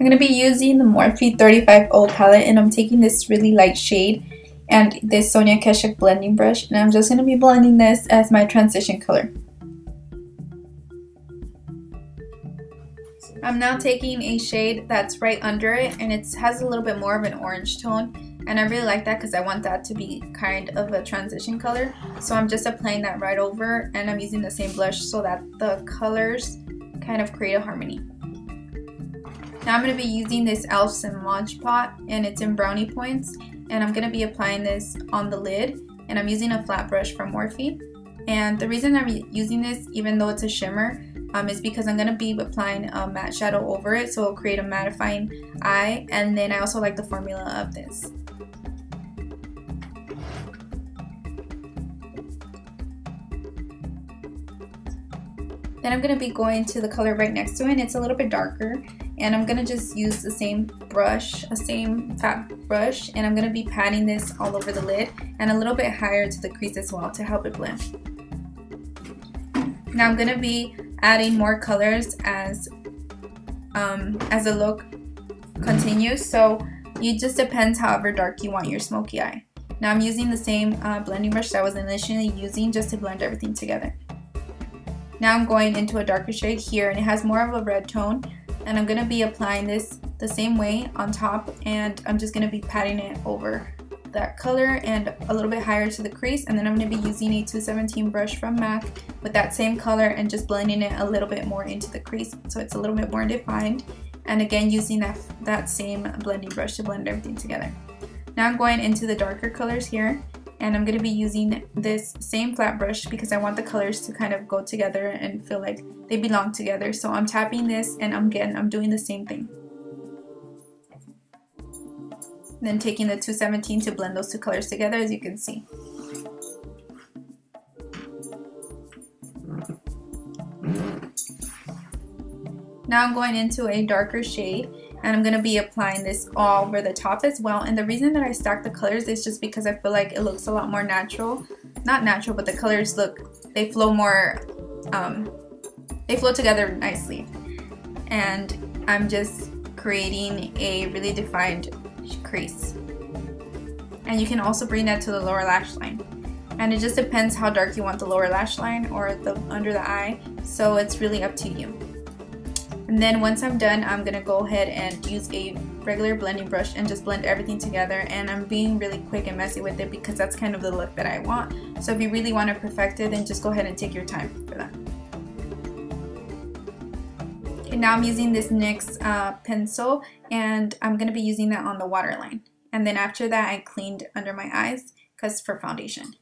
I'm going to be using the Morphe 35O palette and I'm taking this really light shade and this Sonia Kashuk blending brush and I'm just going to be blending this as my transition color. I'm now taking a shade that's right under it and it has a little bit more of an orange tone and I really like that because I want that to be kind of a transition color so I'm just applying that right over and I'm using the same blush so that the colors kind of create a harmony. Now I'm going to be using this Elf's e.l.f. Mod Pot and it's in brownie points and I'm going to be applying this on the lid and I'm using a flat brush from Morphe and the reason I'm using this even though it's a shimmer um, is because I'm going to be applying a matte shadow over it so it'll create a mattifying eye and then I also like the formula of this. Then I'm going to be going to the color right next to it and it's a little bit darker and I'm to just use the same brush, a same fat brush and I'm to be patting this all over the lid and a little bit higher to the crease as well to help it blend. Now I'm to be adding more colors as um, as the look continues so it just depends however dark you want your smoky eye. Now I'm using the same uh, blending brush that I was initially using just to blend everything together. Now I'm going into a darker shade here and it has more of a red tone and I'm to be applying this the same way on top and I'm just to be patting it over that color and a little bit higher to the crease. And then I'm going to be using a 217 brush from MAC with that same color and just blending it a little bit more into the crease so it's a little bit more defined. And again using that, that same blending brush to blend everything together. Now I'm going into the darker colors here and I'm going to be using this same flat brush because I want the colors to kind of go together and feel like they belong together. So I'm tapping this and I'm again I'm doing the same thing. Then taking the 217 to blend those two colors together as you can see. Now I'm going into a darker shade and I'm going to be applying this all over the top as well. And the reason that I stack the colors is just because I feel like it looks a lot more natural. Not natural but the colors look they flow more um, they flow together nicely. And I'm just creating a really defined crease. And you can also bring that to the lower lash line. And it just depends how dark you want the lower lash line or the under the eye. So it's really up to you and then once I'm done, I'm to go ahead and use a regular blending brush and just blend everything together. And I'm being really quick and messy with it because that's kind of the look that I want. So if you really want to perfect it, then just go ahead and take your time for that. Okay, now I'm using this NYX uh, pencil and I'm to be using that on the waterline. And then after that, I cleaned under my eyes because for foundation.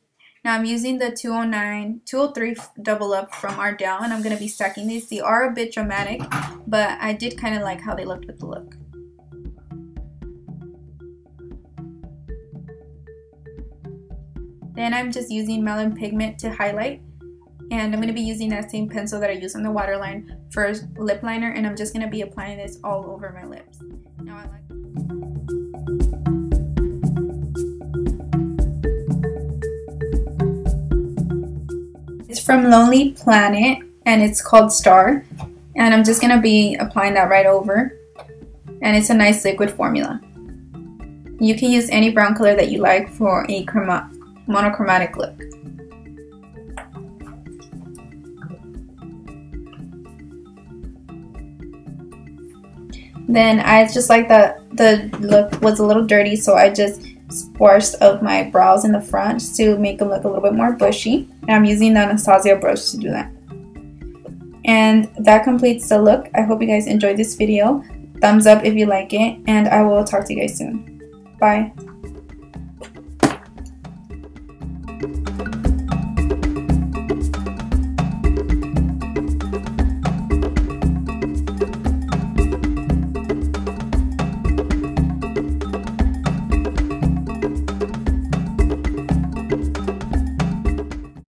Now I'm using the 209, 203 double up from Ardell and I'm going to be stacking these. They are a bit dramatic, but I did kind of like how they looked with the look. Then I'm just using Melon Pigment to highlight. And I'm going to be using that same pencil that I use on the waterline for lip liner. And I'm just going to be applying this all over my lips. Now I like from Lonely Planet and it's called Starr. And I'm just going to be applying that right over. And it's a nice liquid formula. You can use any brown color that you like for a chroma monochromatic look. Then I just like that the look was a little dirty so I just sparse of my brows in the front to make them look a little bit more bushy. And I'm using the Anastasia brush to do that. And that completes the look. I hope you guys enjoyed this video. Thumbs up if you like it. And I will talk to you guys soon. Bye.